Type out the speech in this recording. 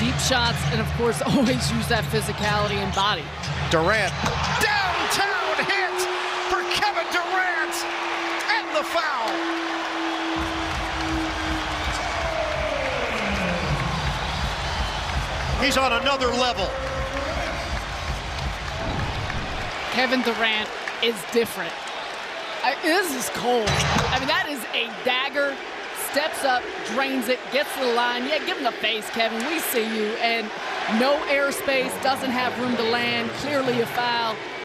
deep shots and, of course, always use that physicality and body. Durant, downtown hit for Kevin Durant, and the foul. He's on another level. Kevin Durant is different. I, this is cold. I mean, that is a dagger. Steps up, drains it, gets to the line. Yeah, give him the face, Kevin. We see you. And no airspace, doesn't have room to land. Clearly a foul.